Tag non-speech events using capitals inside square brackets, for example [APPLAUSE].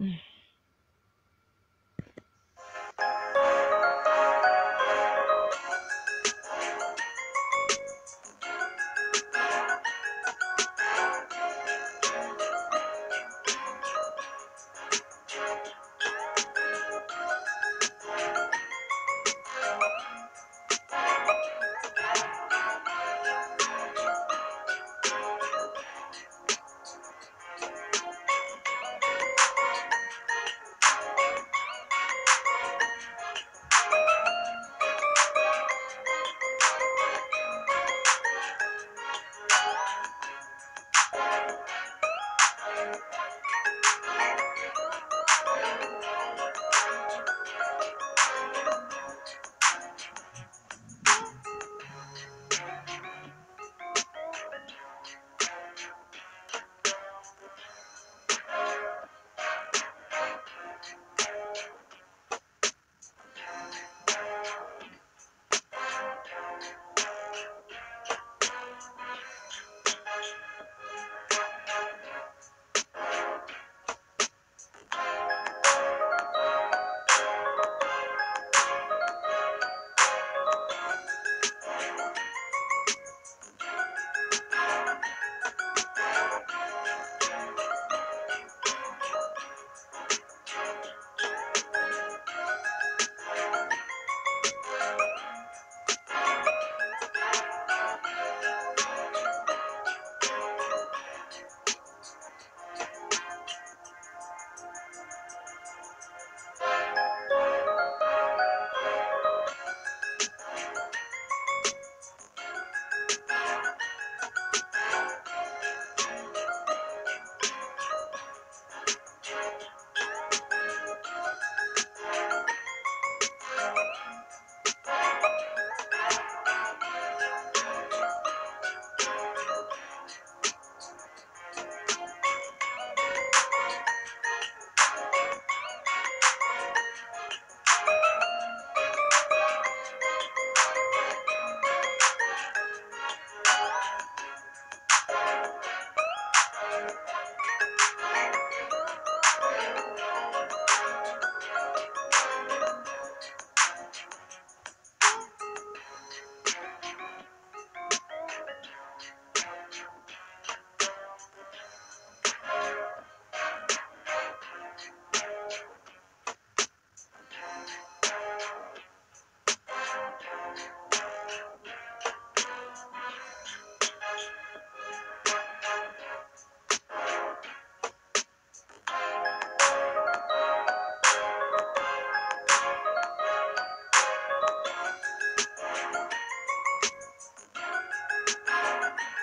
Mm. something [LAUGHS]